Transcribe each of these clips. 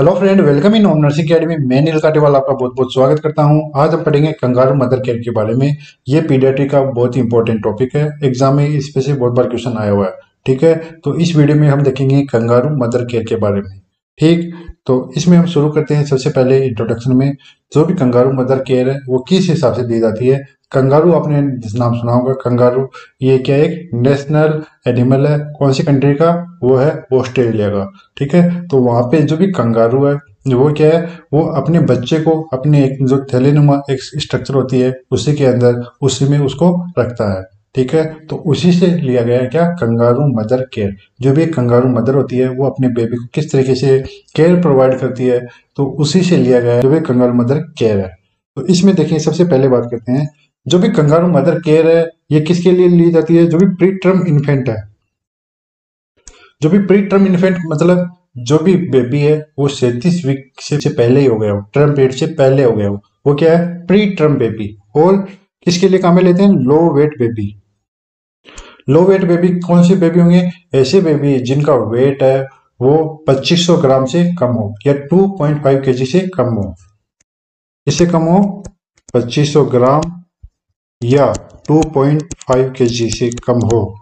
Hello friend welcome in nursing academy मैं नील काटेवाल आपका बहुत बहुत स्वागत करता हूँ। आज हम पढ़ेंगे कंगारू मदर केयर के बारे में। ये पीडियाट्री का बहुत ही इंपॉर्टेंट टॉपिक है। एग्ज़ाम में इस पे से बहुत बार क्वेश्चन आया हुआ है। ठीक है? तो इस वीडियो में हम देखेंगे कंगारू मदर केयर के बारे में। ठीक? तो इसमें हम शुरू करते हैं सबसे पहले इंट्रोडक्शन में। जो भी कंगारू मदर केयर है, वो किस हिसाब से दी जाती है? कंगारू, आपने नाम सुना होगा, कंगारू। ये क्या एक नेशनल एनिमल है। कौन सी कंट्री का? वो है ऑस्ट्रेलिया का। ठीक है? तो वहाँ पे जो भी कंगारू है, वो क्या है? वो अपने बच्चे को, अपने एक जो थैलेनुमा एक स्ट्रक्चर होती है, उसी के अंदर, उसी में उसको रखता है। ठीक है? तो उसी से लिया गया है क्या? कंगारू मदर केयर जो भी कंगारू मदर होती है वो अपने बेबी को किस तरीके से केयर प्रोवाइड करती है तो उसी से लिया गया है जो भी कंगारू मदर केयर है। तो इसमें देखिए सबसे पहले बात करते हैं जो भी कंगारू मदर केयर है ये किसके लिए ली जाती है? जो भी प्री टर्म इन्फेंट है। जो भी प्री टर्म इन्फेंट मतलब जो भी बेबी है वो सैतीस वीक से, से पहले ही हो गया हो टर्म पीरियड से पहले हो गया हो। वो क्या है? प्री टर्म बेबी और किसके लिए काम में लेते हैं? Low weight baby low weight baby कौन से बेबी होंगे? ऐसे बेबी जिनका वेट है, वो 2500 ग्राम से कम हो या 2.5 केजी से कम हो। इससे कम हो? 2500 ग्राम या 2.5 केजी से कम हो।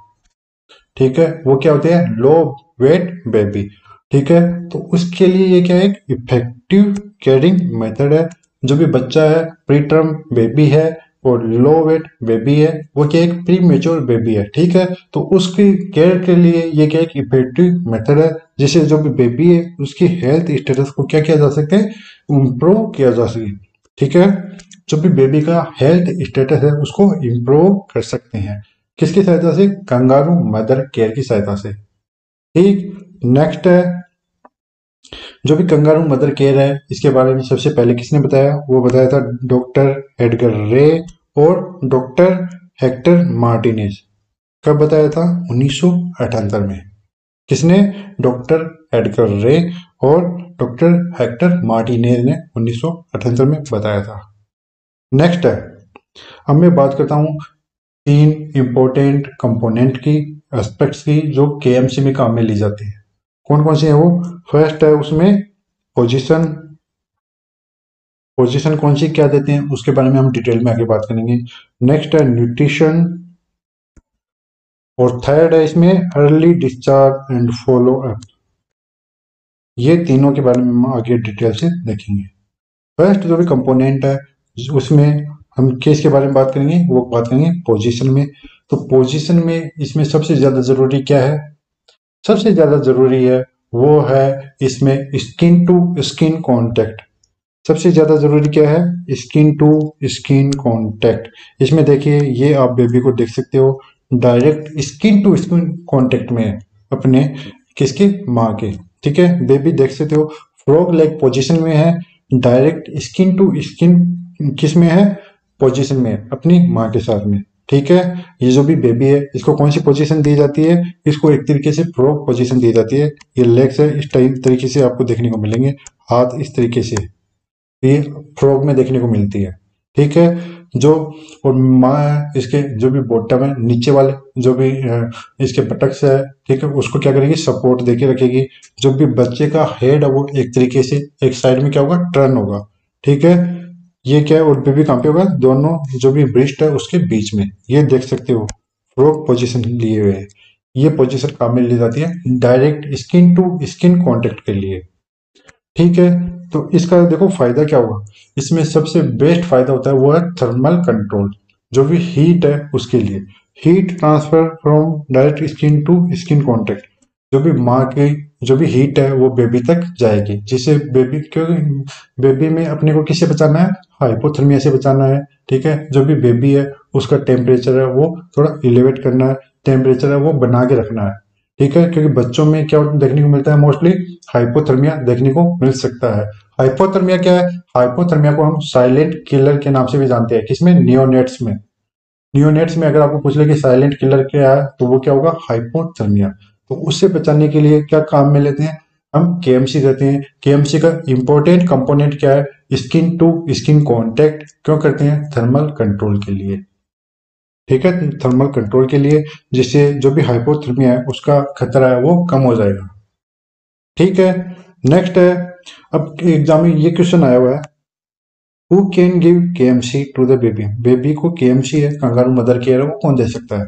ठीक है? वो क्या होते हैं? लो वेट बेबी ठीक है? तो उसके लिए ये क्या है? इफ़ेक्टिव केयरिंग मेथड है। जो भी बच्चा है प्री टर्म बेबी है और लो वेट बेबी है, वो क्या एक प्री मेच्योर बेबी है, ठीक है? तो उसकी केयर के लिए ये क्या एक इफ़ेक्टिव मेथड है जिससे जो भी बेबी है, उसकी हेल्थ स्टेटस को क्या किया जा सकता है? इम्प्रूव किया जा सके, ठीक है? जो भी बेबी का हेल्थ स्टेटस है, उसको इम्प्रूव कर सकते हैं। किसकी सहायता से? कंगारू मदर केयर की सहायता से, ठीक? नेक्स्ट है जो भी कंगारू मदर केयर है, इसके बारे में सबसे पहले किसने बताया? वो बताया था डॉक्टर एडगर रे और डॉक्टर हेक्टर मार्टिनेज। कब बताया था? उन्नीस सौ अठहत्तर में। किसने? डॉक्टर एडगर रे और डॉक्टर हेक्टर मार्टिनेज ने उन्नीस सौ अठहत्तर में बताया था। नेक्स्ट है, अब मैं बात करता हूँ तीन इंपॉर्टेंट कंपोनेंट की एस्पेक्ट्स की, जो केएमसी में काम में ली जाती है। कौन कौन से है वो? फ़र्स्ट है उसमें पोजीशन पोजीशन कौन सी क्या देते हैं? उसके बारे में हम डिटेल में आगे बात करेंगे. नेक्स्ट है न्यूट्रिशन और थर्ड है इसमें early discharge and follow up ये तीनों के बारे में हम आगे डिटेल से देखेंगे. फ़र्स्ट जो भी कंपोनेंट है, उसमें हम केस के बारे में बात करेंगे, वो बात करेंगे पोजीशन में. तो पोजीशन में इसमें सबसे ज़्यादा ज़रूरी क्या है? सबसे ज़्यादा ज़रूरी है, वो है इसमें स्किन टू स्किन कांटेक्ट सबसे ज़्यादा ज़रूरी क्या है? स्किन टू स्किन कांटेक्ट इसमें देखिए, ये आप बेबी को देख सकते हो direct skin to skin contact में अपने किसके? माँ के। ठीक है? बेबी देख सकते हो फ्रॉग लाइक पोजीशन में है डायरेक्ट स्किन टू स्किन किसमें है? पोजीशन में, अपनी माँ के साथ में। ठीक है? ये जो भी बेबी है, इसको कौन सी पोजीशन दी जाती है? इसको एक तरीके से प्रो पोजीशन दी जाती है। ये लेग्स है, इस टाइप तरीके से आपको देखने को मिलेंगे। हाथ इस तरीके से। ये फ्रॉग में देखने को मिलती है। ठीक है? जो, और माँ है, इसके जो भी बॉटम है, नीचे वाले जो भी इसके बटक्स है, ठीक है? उसको क्या करेगी? सपोर्ट देके रखेगी। जो भी बच्चे का हेड है, वो एक तरीके से, एक साइड में क्या होगा? टर्न होगा। ठीक है? ये क्या है? और बेबी कहाँ पे होगा दोनों जो भी ब्रिस्ट है उसके बीच में। ये देख सकते हो फ्रोक पोजीशन लिए हुए है। ये पोजीशन काम में ली जाती है direct skin to skin contact के लिए। ठीक है? तो इसका देखो फ़ायदा क्या होगा? इसमें सबसे बेस्ट फ़ायदा होता है वो है थर्मल कंट्रोल जो भी हीट है उसके लिए। Heat transfer from direct skin to skin contact जो भी माँ के जो भी हीट है, वो बेबी तक जाएगी। जिससे बेबी क्योंकि बेबी में अपने को किससे बचाना है? हाइपोथर्मिया से बचाना है, ठीक है? जो भी बेबी है, उसका टेम्परेचर है, वो थोड़ा इलेवेट करना है टेम्परेचर है, वो बना के रखना है, ठीक है? क्योंकि बच्चों में क्या देखने को मिलता है मोस्टली हाइपोथर्मिया देखने को मिल सकता है। हाइपोथर्मिया क्या है? हाइपोथर्मिया को हम साइलेंट किलर के नाम से भी जानते हैं। किसमें? नियोनेट्स में। नियोनेट्स में अगर आपको पूछ ले कि साइलेंट किलर क्या है तो वो क्या होगा? हाइपोथर्मिया तो उससे बचाने के लिए क्या काम में लेते हैं? हम केएमसी देते हैं। केएमसी का इंपॉर्टेंट कंपोनेंट क्या है? स्किन टू स्किन कॉन्टेक्ट क्यों करते हैं? थर्मल कंट्रोल के लिए। ठीक है? थर्मल कंट्रोल के लिए जिससे जो भी हाइपोथर्मिया है, उसका खतरा है, वो कम हो जाएगा। ठीक है? नेक्स्ट है। अब एग्ज़ाम में ये क्वेश्चन आया हुआ है। Who can give K M C to the baby baby को के एम सी है। कंगारू मदर केयर है, वो कौन दे सकता है?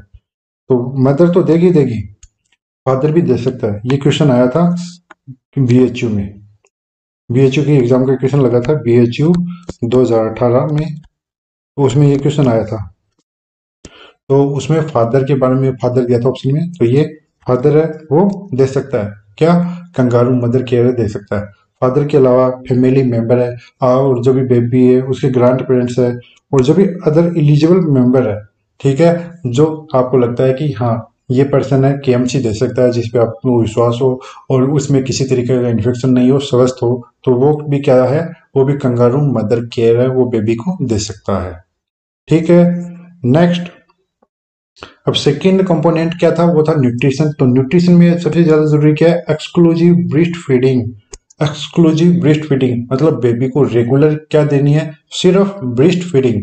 तो मदर तो देगी देगी। फादर भी दे सकता है। ये क्वेश्चन आया था बी एच यू में। बी एच यू की एग्ज़ाम का क्वेश्चन लगा था बी एच यू दो हज़ार अठारह में। तो उसमें ये क्वेश्चन आया था। तो उसमें फादर के बारे में फादर दिया था ऑप्शन में। तो ये फादर है, वो दे सकता है। क्या? कंगारू मदर केयर दे सकता है। फादर के अलावा फैमिली मेंबर है। और जो भी बेबी है, उसके ग्रांड पेरेंट्स है। और जो भी अदर एलिजिबल मेंबर है, ठीक है? जो आपको लगता है कि हाँ ये पर्सन है के दे सकता है, जिसपे आपको विश्वास हो और उसमें किसी तरीके का इन्फेक्शन नहीं हो, स्वस्थ हो तो वो भी क्या है? वो भी कंगारू मदर केयर है, वो बेबी को दे सकता है। ठीक है नेक्स्ट अब सेकेंड कंपोनेंट क्या था? वो था न्यूट्रिशन तो न्यूट्रिशन में सबसे ज़्यादा ज़रूरी क्या है? Exclusive breast feeding exclusive breast feeding मतलब बेबी को रेगुलर क्या देनी है? सिर्फ़ breast feeding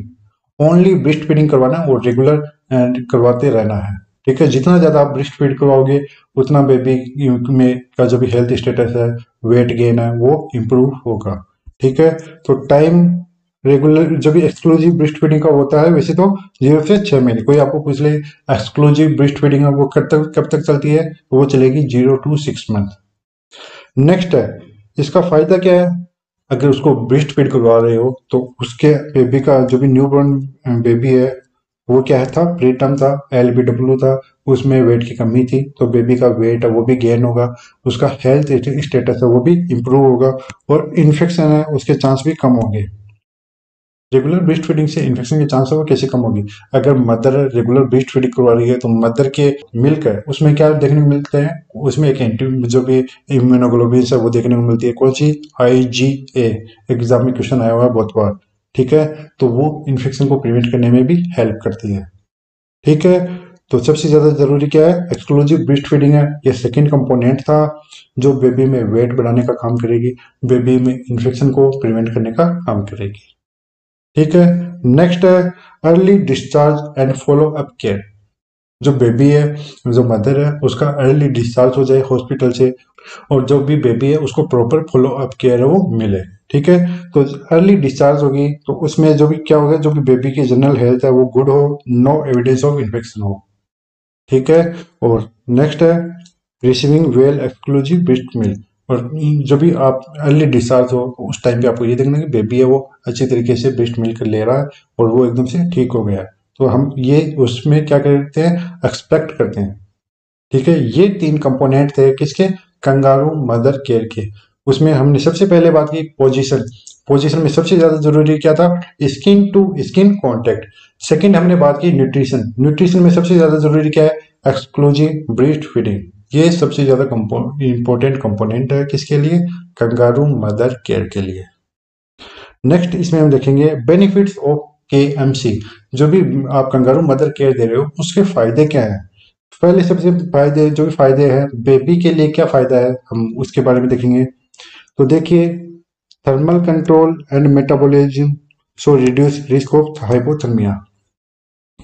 only breast feeding करवाना है और रेगुलर करवाते रहना है। ठीक है, जितना ज़्यादा आप ब्रिस्ट फ़ीड करवाओगे, उतना बेबी में का जो भी हेल्थ स्टेटस है वेट गेन है, वो इम्प्रूव होगा। ठीक है तो टाइम रेगुलर जो भी एक्सक्लूसिव ब्रिस्ट फीडिंग का होता है, वैसे तो ज़ीरो से छह महीने, कोई आपको पूछ ले एक्सक्लूसिव ब्रिस्ट फीडिंग है, वो कब तक कब तक चलती है, वो चलेगी zero to six month next है, इसका फ़ायदा क्या है? अगर उसको ब्रिस्ट फ़ीड करवा रहे हो तो उसके बेबी का जो भी न्यू बॉर्न बेबी है वो क्या था प्रीटम था एल बी डब्ल्यू था, उसमें वेट की कमी थी तो बेबी का वेट है, वो भी गेन होगा, उसका हेल्थ स्टेटस है, वो भी इम्प्रूव होगा, और इन्फेक्शन है, उसके चांस भी कम होंगे। रेगुलर ब्रेस्ट फीडिंग से इन्फेक्शन के चांस है वो कैसे कम होगी? अगर मदर रेगुलर ब्रेस्ट फीडिंग करवा रही है तो मदर के मिल्क है उसमें क्या देखने को मिलते हैं? उसमें एक एंटी जो भी इम्यूनोग्लोबिन है, वो देखने को मिलती है। कौन सी? आई जी ए एग्ज़ाम में क्वेश्चन आया हुआ है बहुत बार। ठीक है? तो वो इन्फेक्शन को प्रिवेंट करने में भी हेल्प करती है। ठीक है? तो सबसे ज़्यादा ज़रूरी क्या है? एक्सक्लूसिव ब्रिस्ट फीडिंग है। ये सेकेंड कंपोनेंट था, जो बेबी में वेट बढ़ाने का काम करेगी बेबी में इन्फेक्शन को प्रिवेंट करने का काम करेगी। ठीक है? नेक्स्ट है early discharge and follow up care जो बेबी है, जो मदर है, उसका अर्ली डिस्चार्ज हो जाए हॉस्पिटल से और जो भी बेबी है, उसको प्रॉपर फॉलो अप केयर है, वो मिले, ठीक है? तो अर्ली डिस्चार्ज होगी तो उसमें जो भी, क्या होगा, जो भी बेबी की जनरल हेल्थ है, वो गुड हो नो एविडेंस ऑफ़ इन्फेक्शन हो, ठीक है? और नेक्स्ट है receiving well exclusive breast milk और जो भी आप अर्ली डिस्चार्ज हो, उस टाइम पे आपको ये देखना कि बेबी है, वो अच्छी तरीके से ब्रेस्ट मिल्क ले रहा है और वो एकदम से ठीक हो गया है। तो हम ये उसमें क्या करते हैं? एक्सपेक्ट करते हैं। ठीक है? ये तीन कंपोनेंट थे किसके? कंगारू मदर केयर के। उसमें हमने सबसे पहले बात की पोजीशन पोजीशन में सबसे ज़्यादा ज़रूरी क्या था? Skin to skin contact second हमने बात की न्यूट्रिशन न्यूट्रिशन में सबसे ज़्यादा ज़रूरी क्या है? एक्सक्लूसिव ब्रेस्ट फीडिंग ये सबसे ज़्यादा इंपॉर्टेंट कंपोनेंट है किसके लिए? कंगारू मदर केयर के लिए। नेक्स्ट इसमें हम देखेंगे benefits of K M C जो भी आप कंगारू मदर केयर दे रहे हो, उसके फ़ायदे क्या है? पहले सबसे फ़ायदे, जो भी फ़ायदे हैं बेबी के लिए क्या फ़ायदा है, हम उसके बारे में देखेंगे। तो देखिए thermal control and metabolism so reduce risk of hypothermia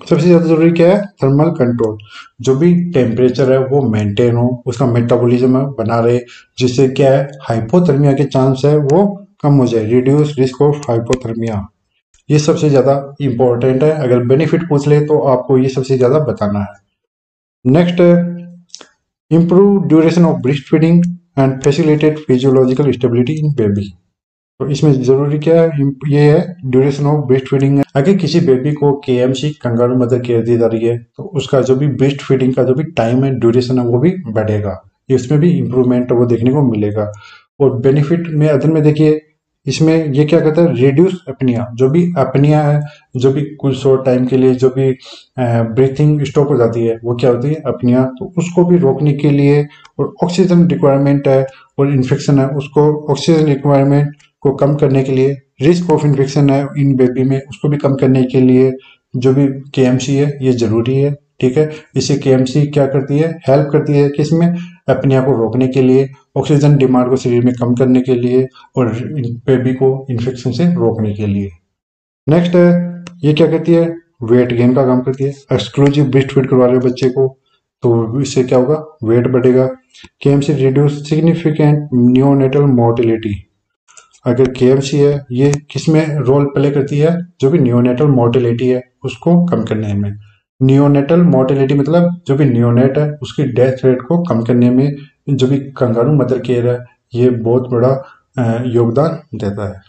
सबसे ज़्यादा ज़रूरी क्या है? थर्मल कंट्रोल जो भी टेम्परेचर है, वो मेंटेन हो, उसका मेटाबॉलिज्म बना रहे, जिससे क्या है? हाइपोथर्मिया के चांस है, वो कम हो जाए। रिड्यूस रिस्क ऑफ़ हाइपोथर्मिया ये सबसे ज़्यादा इंपॉर्टेंट है। अगर बेनिफिट पूछ ले तो आपको ये सबसे ज़्यादा बताना है। Next improve duration of breast feeding and facilitate physiological stability in baby तो इसमें ज़रूरी क्या है? ये है ड्यूरेशन ऑफ़ ब्रेस्ट फीडिंग है। अगर किसी बेबी को K M C kangaroo mother care दी जा रही है तो उसका जो भी ब्रेस्ट फीडिंग का जो भी टाइम है ड्यूरेशन है, वो भी बढ़ेगा। इसमें भी इम्प्रूवमेंट वो देखने को मिलेगा। और बेनिफिट में अदर में देखिए इसमें ये क्या कहता है? रिड्यूस अपनिया जो भी अपनिया है, जो भी कुछ शॉर्ट टाइम के लिए, जो भी ब्रीथिंग स्टॉप हो जाती है, वो क्या होती है? अपनिया तो उसको भी रोकने के लिए और ऑक्सीजन रिक्वायरमेंट है और इन्फेक्शन है, उसको ऑक्सीजन रिक्वायरमेंट को कम करने के लिए रिस्क ऑफ़ इन्फेक्शन है इन बेबी में, उसको भी कम करने के लिए जो भी के है, ये ज़रूरी है। ठीक है? इसे के क्या करती है? हेल्प करती है किसमें अपनिया को रोकने के लिए ऑक्सीजन डिमांड को शरीर में कम करने के लिए और बेबी को इन्फेक्शन से रोकने के लिए। नेक्स्ट है ये क्या करती है? वेट गेन का काम करती है। एक्सक्लूसिव ब्रेस्ट फ़ीड करवा रहे बच्चे को तो इससे क्या होगा? वेट बढ़ेगा। K M C reduce significant neonatal mortality अगर केएमसी है, ये किसमें रोल प्ले करती है? जो भी न्योनेटल मोर्टिलिटी है, उसको कम करने में। न्योनेटल मोर्टेलिटी मतलब जो भी न्योनेट है, उसकी डेथ रेट को कम करने में जो भी कंगारू मदर केयर है, ये बहुत बड़ा योगदान देता है।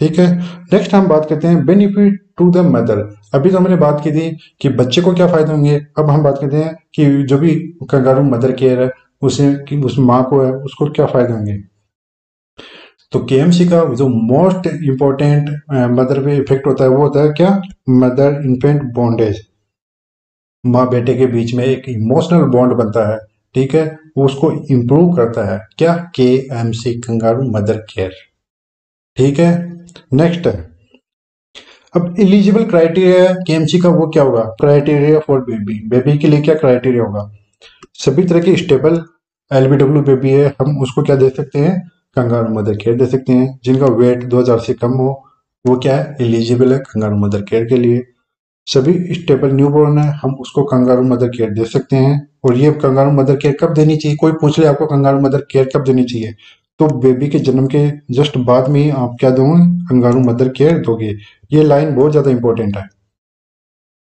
ठीक है नेक्स्ट हम बात करते हैं बेनिफिट टू द मदर अभी तो हमने बात की थी कि बच्चे को क्या फ़ायदे होंगे, अब हम बात करते हैं कि जो भी कंगारू मदर केयर है, उसे, कि उस माँ को है, उसको क्या फ़ायदे होंगे। तो केएमसी का जो मोस्ट इंपॉर्टेंट मदर पे इफ़ेक्ट होता है, वो होता है क्या? मदर इन्फेंट बॉन्डेज माँ बेटे के बीच में एक इमोशनल बॉन्ड बनता है, ठीक है? वो उसको इंप्रूव करता है। क्या? K M C kangaroo mother care ठीक है? नेक्स्ट अब एलिजिबल क्राइटेरिया केएमसी का वो क्या होगा? क्राइटेरिया फॉर बेबी बेबी के लिए क्या क्राइटेरिया होगा? सभी तरह की stable L B LBW baby है। हम उसको क्या दे सकते हैं? कंगारू मदर केयर दे सकते हैं। जिनका वेट 2000 से कम हो, वो क्या है? एलिजिबल है कंगारू मदर केयर के लिए। सभी स्टेबल न्यू बोर्न है, हम उसको कंगारू मदर केयर दे सकते हैं। और ये कंगारू मदर केयर कब देनी चाहिए? कोई पूछ ले आपको कंगारू मदर केयर कब देनी चाहिए। तो बेबी के जन्म के जस्ट बाद में आप क्या दोगे? कंगारू मदर केयर दोगे। ये लाइन बहुत ज़्यादा इंपॉर्टेंट है।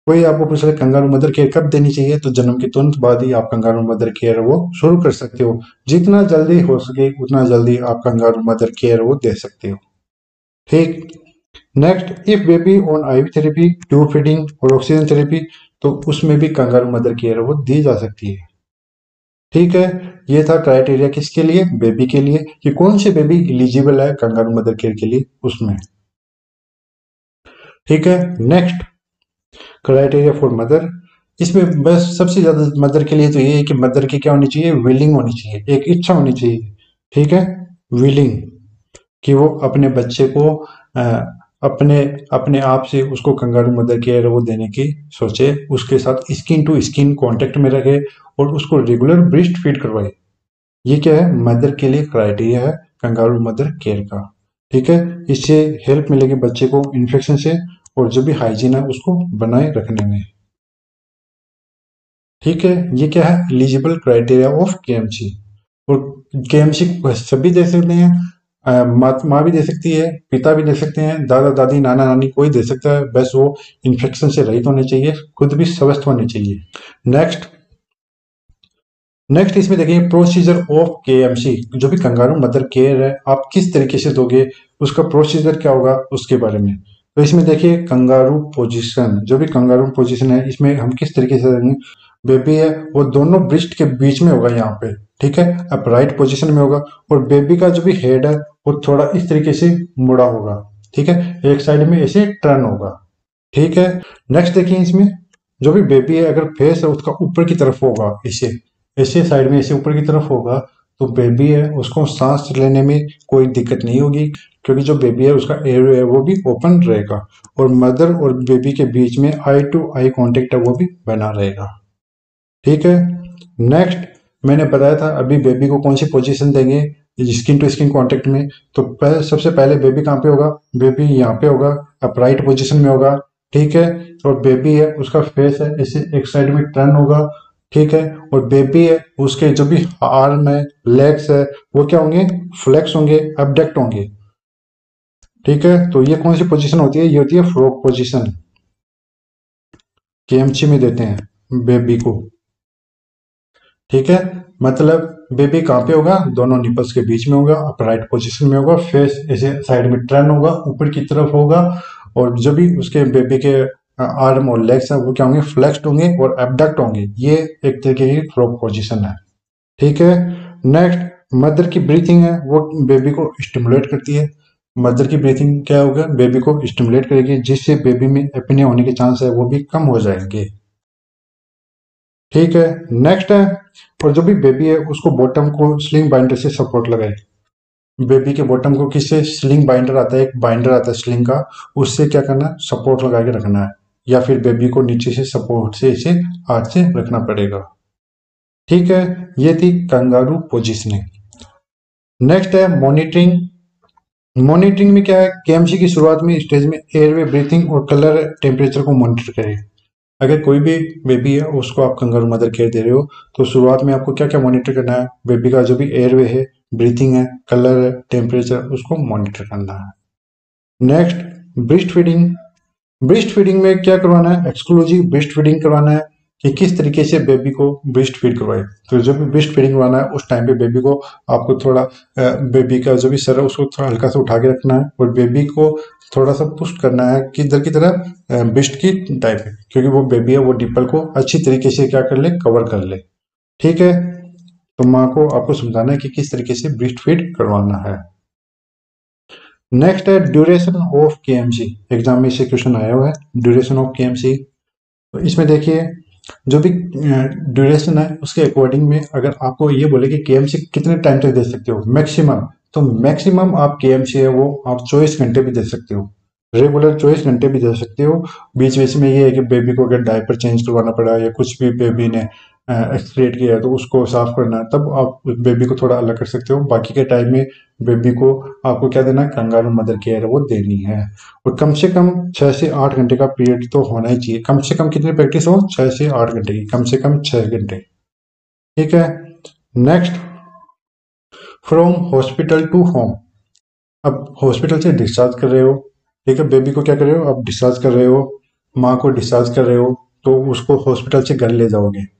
कोई आपको पूछ रहे कंगारू मदर केयर कब देनी चाहिए तो जन्म के तुरंत बाद ही आप कंगारू मदर केयर वो शुरू कर सकते हो। जितना जल्दी हो सके, उतना जल्दी आप कंगारू मदर केयर वो दे सकते हो। ठीक? Next if baby on IV therapy tube feeding और ऑक्सीजन थेरेपी तो उसमें भी कंगारू मदर केयर वो दी जा सकती है। ठीक है? ये था क्राइटेरिया किसके लिए? बेबी के लिए। कि कौन से बेबी इलिजिबल है कंगारू मदर केयर के लिए उसमें? ठीक है? नेक्स्ट क्राइटेरिया फॉर मदर इसमें बस सबसे ज़्यादा मदर के लिए तो ये है कि मदर की क्या होनी चाहिए? विलिंग होनी चाहिए। एक इच्छा होनी चाहिए। ठीक है? विलिंग कि वो अपने बच्चे को अपने अपने आप से उसको कंगारू मदर केयर वो देने की सोचे, उसके साथ स्किन टू स्किन कांटेक्ट में रखे और उसको रेगुलर ब्रिस्ट फ़ीड करवाए ये क्या है? मदर के लिए क्राइटेरिया है कंगारू मदर केयर का। ठीक है? इससे हेल्प मिलेगी बच्चे को इन्फेक्शन से और जो भी हाइजीन है उसको बनाए रखने में। ठीक है? ये क्या है? एलिजिबल क्राइटेरिया ऑफ़ केएमसी और केएमसी सभी दे सकते हैं। माँ भी दे सकती है, पिता भी दे सकते हैं, दादा, दादी, नाना, नानी कोई दे सकता है, बस वो इन्फेक्शन से रहित होने चाहिए, खुद भी स्वस्थ होने चाहिए। नेक्स्ट नेक्स्ट इसमें देखिए प्रोसीजर ऑफ़ के जो भी कंगारू मदर केयर है, आप किस तरीके से दोगे, उसका प्रोसीजर क्या होगा, उसके बारे में। तो इसमें देखिए, कंगारू पोजीशन जो भी कंगारू पोजीशन है, इसमें हम किस तरीके से देंगे बेबी है, वो दोनों ब्रिस्ट के बीच में होगा यहाँ पे। ठीक है? अब राइट पोजिशन में होगा और बेबी का जो भी हेड है, वो थोड़ा इस तरीके से मुड़ा होगा। ठीक है? एक साइड में ऐसे टर्न होगा। ठीक है? नेक्स्ट देखिए इसमें, जो भी बेबी है, अगर फेस है, उसका ऊपर की तरफ़ होगा ऐसे। ऐसे साइड में ऐसे ऊपर की तरफ़ होगा तो बेबी है, उसको सांस लेने में कोई दिक्कत नहीं होगी, क्योंकि जो बेबी है, उसका एयर है, वो भी ओपन रहेगा। और मदर और बेबी के बीच में आई टू आई कांटेक्ट है, वो भी बना रहेगा। ठीक है? नेक्स्ट मैंने बताया था अभी बेबी को कौन सी पोजीशन देंगे स्किन टू स्किन कांटेक्ट में? तो पह, सबसे पहले बेबी कहाँ पे होगा? बेबी यहाँ पे होगा अपराइट पोजीशन में होगा ठीक है? और बेबी है उसका फेस है इसे एक साइड में टर्न होगा ठीक है? और बेबी है उसके जो भी आर्म है लेग्स है वो क्या होंगे? फ्लेक्स होंगे अपडेक्ट होंगे। ठीक है? तो ये कौन सी पोजीशन होती है? ये होती है फ्रोक पोजीशन केएमसी में देते हैं बेबी को। ठीक है? मतलब बेबी कहाँ पे होगा? दोनों निपल्स के बीच में होगा अपराइट पोजिशन में होगा फेस ऐसे साइड में टर्न होगा, ऊपर की तरफ़ होगा, और जो भी उसके बेबी के आर्म और लेग्स है, वो क्या होंगे? फ्लेक्स्ड होंगे और एबडक्ट होंगे। ये एक तरीके की फ्रॉक पोजिशन है। ठीक है? नेक्स्ट मदर की ब्रीथिंग है, वो बेबी को स्टिमुलेट करती है। मदर की ब्रीथिंग क्या होगा? बेबी को स्टिमुलेट करेगी, जिससे बेबी में एपनिया होने के चांस है, वो भी कम हो जाएँगे। ठीक है नेक्स्ट है, और जो भी बेबी है, उसको बॉटम को स्लिंग बाइंडर से सपोर्ट लगाए। बेबी के बॉटम को किससे? स्लिंग बाइंडर आता है, एक बाइंडर आता है स्लिंग का, उससे क्या करना है? सपोर्ट लगा के रखना है, या फिर बेबी को नीचे से सपोर्ट से इसे हाथ से रखना पड़ेगा। ठीक है, ये थी कंगारू पोजिशनिंग नेक्स्ट है मॉनिटरिंग मॉनिटरिंग में क्या है? केएमसी की शुरुआत में स्टेज में एयरवे ब्रीथिंग और कलर टेम्परेचर को मॉनिटर करें। अगर कोई भी बेबी है, उसको आप कंगारू मदर केयर दे रहे हो तो शुरुआत में आपको क्या क्या मॉनिटर करना है? बेबी का जो भी एयरवे है ब्रीथिंग है कलर है टेम्परेचर उसको मॉनिटर करना है। Next breast feeding breast feeding में क्या करवाना है? एक्सक्लूजिव ब्रिस्ट फीडिंग करवाना है। कि किस तरीके से बेबी को ब्रिस्ट फ़ीड करवाए। तो जब भी ब्रिस्ट फीडिंग करवाना है, उस टाइम पे बेबी को आपको थोड़ा बेबी का जो भी सर है, उसको थोड़ा हल्का सा उठा के रखना है और बेबी को थोड़ा सा पुष्ट करना है कि इधर की तरह ब्रिस्ट की टाइप है क्योंकि वो बेबी है, वो डिपल को अच्छी तरीके से क्या कर ले कवर कर ले। ठीक है? तो माँ को आपको समझाना है कि किस तरीके से ब्रिस्ट फ़ीड करवाना है। नेक्स्ट है duration of K M C exam में इसे क्वेश्चन आया हुआ है ड्यूरेशन ऑफ़ के तो इसमें देखिए जो भी ड्यूरेशन है, उसके अकॉर्डिंग में अगर आपको ये बोले कि केएमसी कितने टाइम तक दे सकते हो? मैक्सिमम तो मैक्सिमम आप के है, वो आप चौबीस घंटे भी दे सकते हो। रेगुलर चौबीस घंटे भी दे सकते हो। बीच बीच में ये है कि बेबी को अगर डायपर चेंज करवाना पड़ा या कुछ भी बेबी ने एक्सक्रिएट किया है तो उसको साफ़ करना। है तब आप बेबी को थोड़ा अलग कर सकते हो। बाकी के टाइम में बेबी को आपको क्या देना है? कंगारू मदर केयर वो देनी है। और कम से कम छह से आठ घंटे का पीरियड तो होना ही चाहिए। कम से कम कितनी प्रैक्टिस हो? छह से आठ घंटे की। कम से कम छह घंटे। ठीक है? Next from hospital to home अब हॉस्पिटल से डिस्चार्ज कर रहे हो। ठीक है? बेबी को क्या कर रहे हो? आप डिस्चार्ज कर रहे हो। माँ को डिस्चार्ज कर रहे हो। तो उसको हॉस्पिटल से घर ले जाओगे।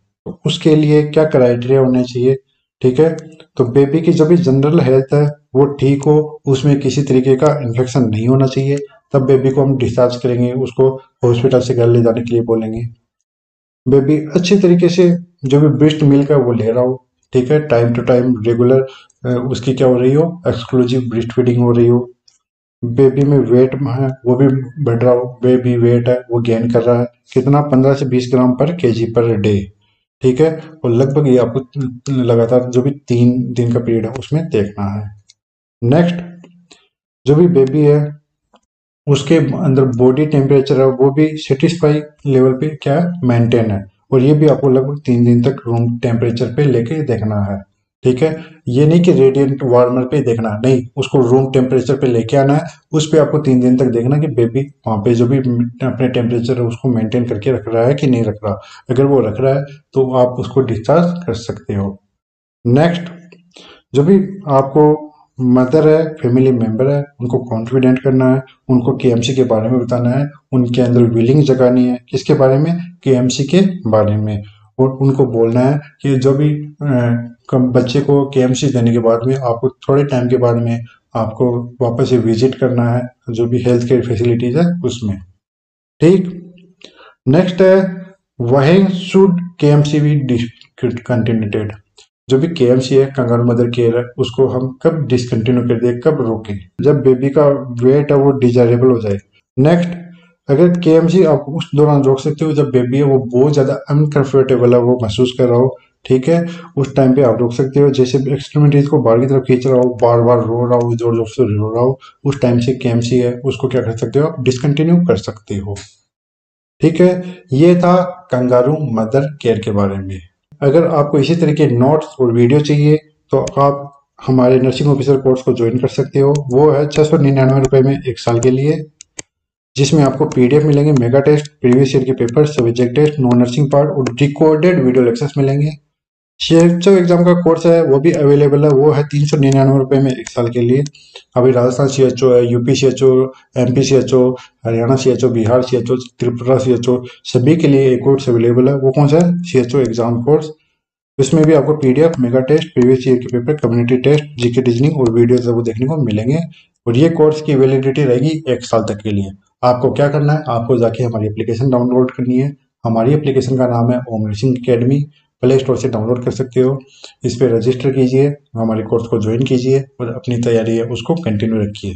उसके लिए क्या क्राइटेरिया होने चाहिए? ठीक है? तो बेबी की जो भी जनरल हेल्थ है, वो ठीक हो, उसमें किसी तरीके का इन्फेक्शन नहीं होना चाहिए। तब बेबी को हम डिस्चार्ज करेंगे, उसको हॉस्पिटल से घर ले जाने के लिए बोलेंगे। बेबी अच्छे तरीके से जो भी ब्रेस्ट मिल्क है, वो ले रहा हो। ठीक है? टाइम टू टाइम रेगुलर उसकी क्या हो रही हो? एक्सक्लूसिव ब्रेस्ट फीडिंग हो रही हो। बेबी में वेट है, वो भी बढ़ रहा हो। बेबी वेट है, वो गेन कर रहा है। कितना? पंद्रह से बीस ग्राम पर के पर डे ठीक है? और लगभग ये आपको लगातार जो भी तीन दिन का पीरियड है, उसमें देखना है। नेक्स्ट जो भी बेबी है, उसके अंदर बॉडी टेम्परेचर है, वो भी सेटिस्फाई लेवल पे क्या है? मेंटेन है। और ये भी आपको लगभग तीन दिन तक रूम टेम्परेचर पे लेके देखना है। ठीक है? ये नहीं कि रेडियंट वार्मर पे देखना नहीं, उसको रूम टेम्परेचर पे लेके आना है। उस पर आपको तीन दिन तक देखना कि बेबी वहाँ पे जो भी अपने टेम्परेचर है, उसको मेंटेन करके रख रहा है कि नहीं रख रहा। अगर वो रख रहा है तो आप उसको डिस्चार्ज कर सकते हो। नेक्स्ट जो भी आपको मदर है फैमिली मेंबर है, उनको कॉन्फिडेंट करना है, उनको केएमसी के बारे में बताना है, उनके अंदर विलिंग जगानी है। किसके बारे में? केएमसी के बारे में। और उनको बोलना है कि जो भी बच्चे को के देने के बाद में, आपको थोड़े टाइम के बाद में आपको वापस से विज़िट करना है, जो भी हेल्थ केयर फैसिलिटीज़ है उसमें। ठीक? नेक्स्ट है, वह शुड के एम सी बी कंटिन्यूटेड जो भी के एम सी है कंगारू मदर केयर है, उसको हम कब डिसकंटिन्यू कर दें, कब रोकें? जब बेबी का वेट है, वो डिजायरेबल हो जाए। नेक्स्ट अगर के आप उस दौरान रोक सकते हो, जब बेबी है, वो बहुत ज़्यादा अनकंफर्टेबल है, वो महसूस कर रहा हो, ठीक है? उस टाइम पे आप रोक सकते हो। जैसे एक्सट्रीमिटीज को बाहर की तरफ़ खींच रहा हो बार बार रो रहा हो ज़ोर ज़ोर से रो रहा हो, उस टाइम से के है, उसको क्या कर सकते हो आप? डिसकंटिन्यू कर सकते हो। ठीक है? ये था कंगारू मदर केयर के बारे में। अगर आपको इसी तरह के नोट्स और वीडियो चाहिए तो आप हमारे नर्सिंग ऑफिसर कोर्स को ज्वाइन कर सकते हो। वो है छह सौ निन्यानवे रुपये में एक साल के लिए। जिसमें आपको पीडीएफ मिलेंगे मेगा टेस्ट प्रीवियस ईयर के paper subject test non nursing part और रिकॉर्डेड वीडियो लेक्चर्स मिलेंगे। सीएचओ एग्ज़ाम का कोर्स है, वो भी अवेलेबल है, वो है तीन सौ निन्यानवे रुपये में एक साल के लिए। अभी राजस्थान सी एच ओ है UP C H O M P C H O Haryana C H O Bihar C H O Tripura C H O सभी के लिए एक कोर्स अवेलेबल है। वो कौन सा है? C H O exam course इसमें भी आपको PDF mega test previous year के paper community test GK reasoning और वीडियो वो देखने को मिलेंगे। और ये कोर्स की वैलिडिटी रहेगी एक साल तक के लिए। आपको क्या करना है? आपको जाके हमारी एप्लीकेशन डाउनलोड करनी है। हमारी एप्लीकेशन का नाम है Om nursing academy play store से डाउनलोड कर सकते हो। इस पर रजिस्टर कीजिए, हमारे कोर्स को ज्वाइन कीजिए और अपनी तैयारी है, उसको कंटिन्यू रखिए।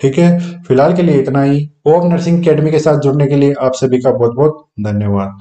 ठीक है? फ़िलहाल के लिए इतना ही। ओम नर्सिंग अकेडमी के साथ जुड़ने के लिए आप सभी का बहुत बहुत धन्यवाद।